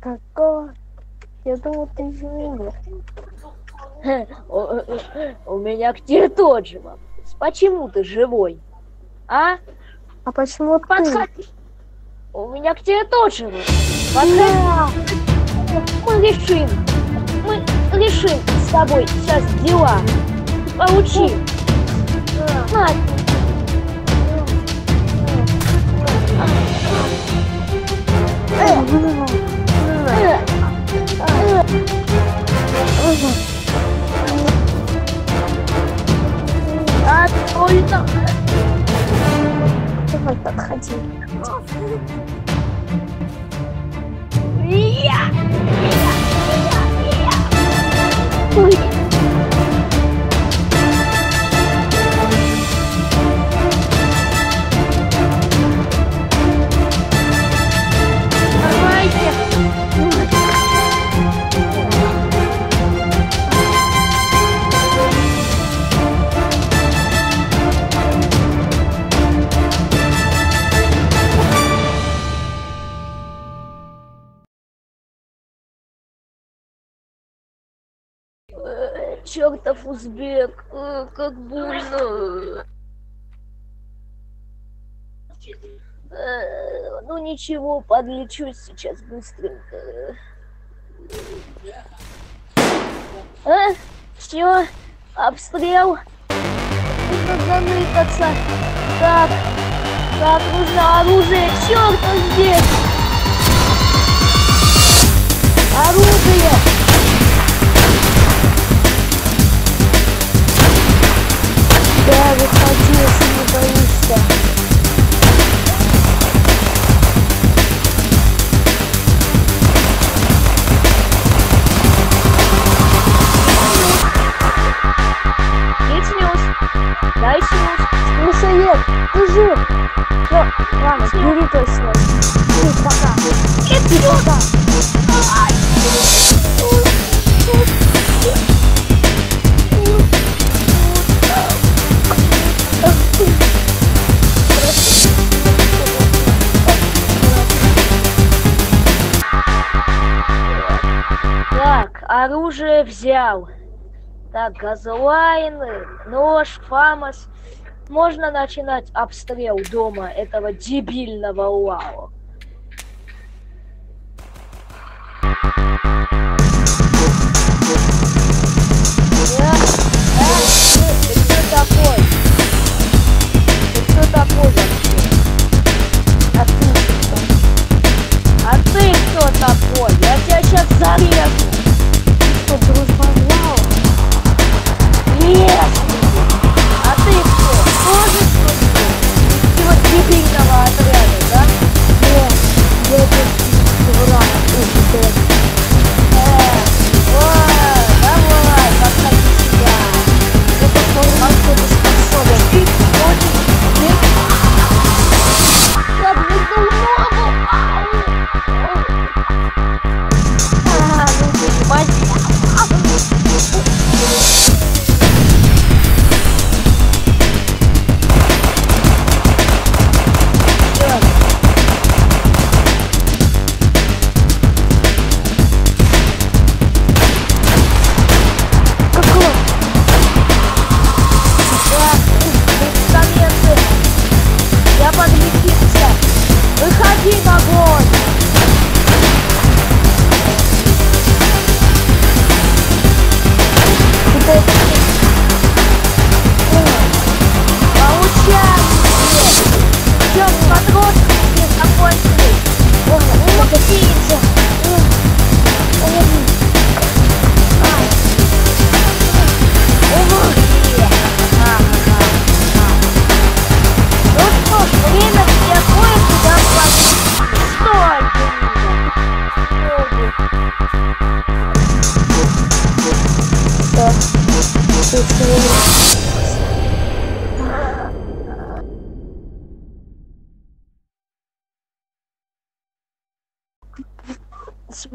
Какого? Я думал, ты живешь. У, у меня к тебе тот же вопрос. Почему ты живой? А? А почему ты? Подходи. У меня к тебе тот же вопрос. Подходи. Мы решим. Мы решим с тобой сейчас дела. Получи. Давай, подходи. Я! Я! Я! Я! Чертов узбек, э, как больно. Э, Ну ничего, подлечусь сейчас быстренько. А? Все? Обстрел? Нужно заныкаться. Так, так, нужно оружие. Черт, он Дай снюс. Мусоед, ты жив? Все, ладно, бери твой снос. Ты пока. Иди сюда. Так, оружие взял. Так, газлайн, нож, фамос. Можно начинать обстрел дома этого дебильного Лао. Да,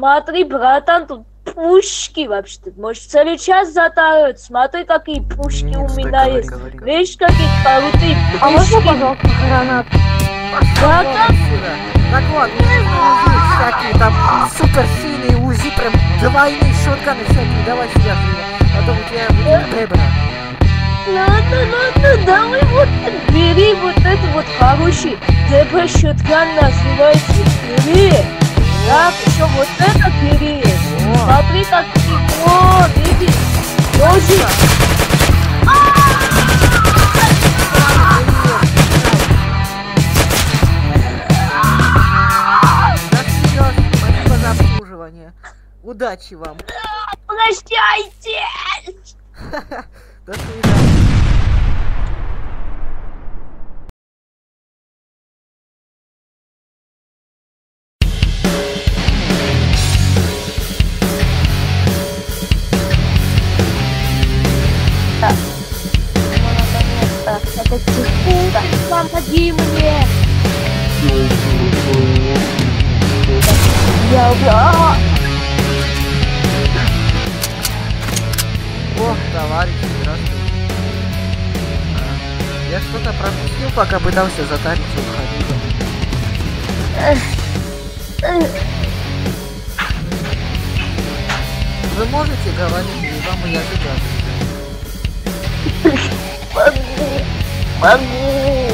Смотри, братан, тут пушки вообще-то. Может, целый час затарят. Смотри, какие пушки Не-не, у меня говори, есть. говори, говори. Видишь, какие крутые А можно, пушки. пожалуйста, гранат? Отсюда. Так вот, мне нужны УЗИ всякие там супер сильные УЗИ, прям двойные шотканы всякие. Давай сюда. А то у тебя будет ребра. Ладно, ладно, давай вот бери вот это вот хороший ДБ шоткан называется. Бери. Так, еще вот это бери. Смотри, как его, видишь? Обслуживание. Удачи вам. Прощайте! До свидания. Помоги мне. Я убила. О, товарищи, здравствуйте. А, Я что-то пропустил, пока пытался затарить у. Вы можете говорить, или вам и язык отвечать? Могу. Могу.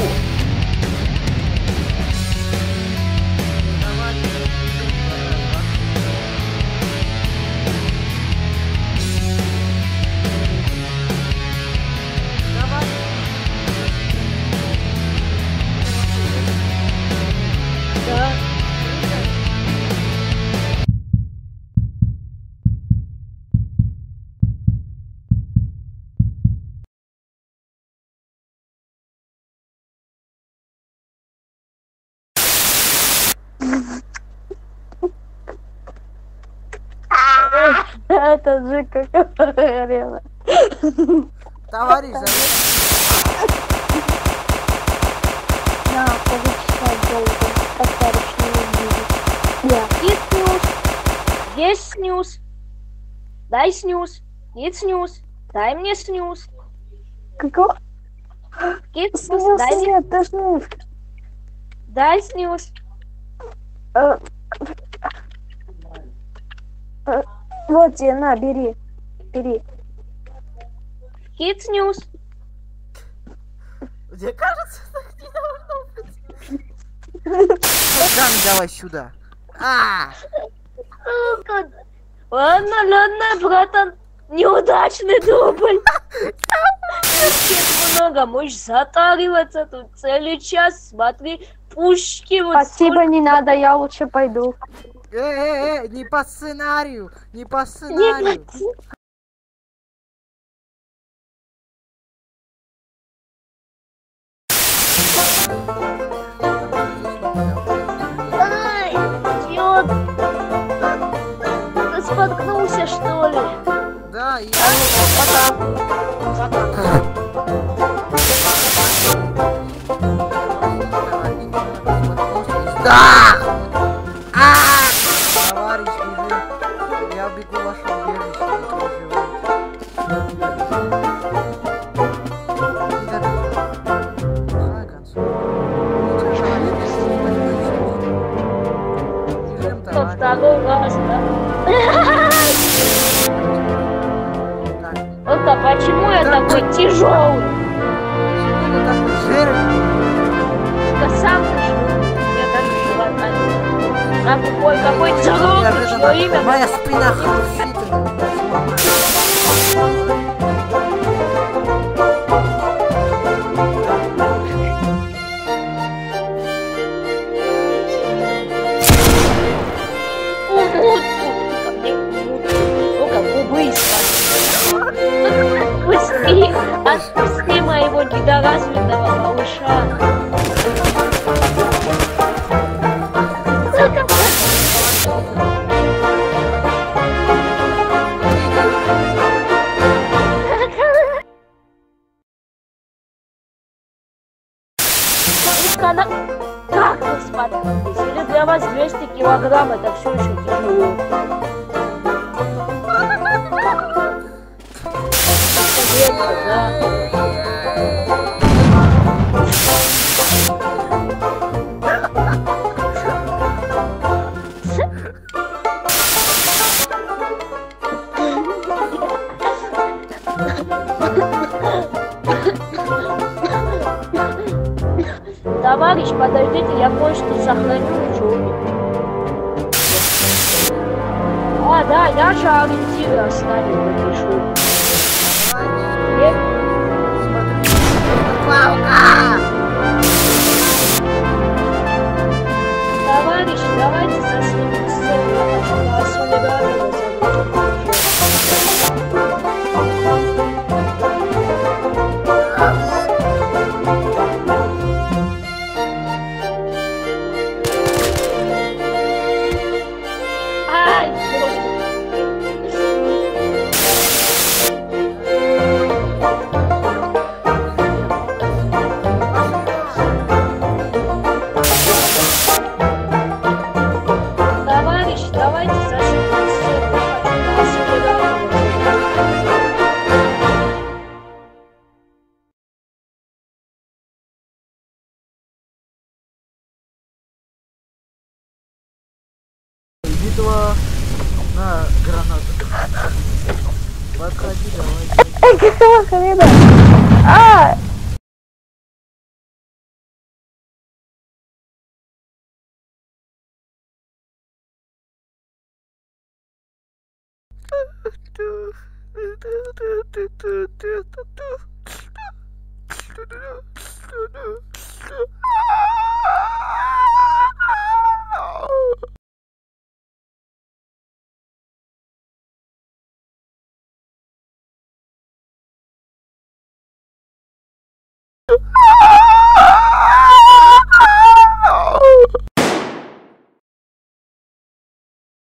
Это же как горело. Товарищ, за- На, получай долго. Повторишь не увидишь. Я. И снюс. Есть снюс. Дай снюс. Нет снюс. Дай мне снюс. Какого? Кит снюс. Дай мне. Нет, ты снус. Дай снюс. Э, Вот тебе, на, бери. Бери. Кит снюс. Мне кажется, так не должно быть. Шотган давай сюда. А. Ладно, ладно, братан. Неудачный дубль. Слишком много. Можешь затариваться тут целый час. Смотри, пушки вот Спасибо, не надо, я лучше пойду. Э, э, э, не по сценарию, не по сценарию. Ай, А какой, тяжелый, чье имя? Моя спина хрустит. для вас 200 килограмм, это все еще тяжело. Крепко, да. Ha ha ha! Товарищ, подождите, я кое-что сохраню жопе. А, да, я же ориентиры оставил в этой Битва на гранату. Подходи, давай. Эй, какого хрена? А! Ah!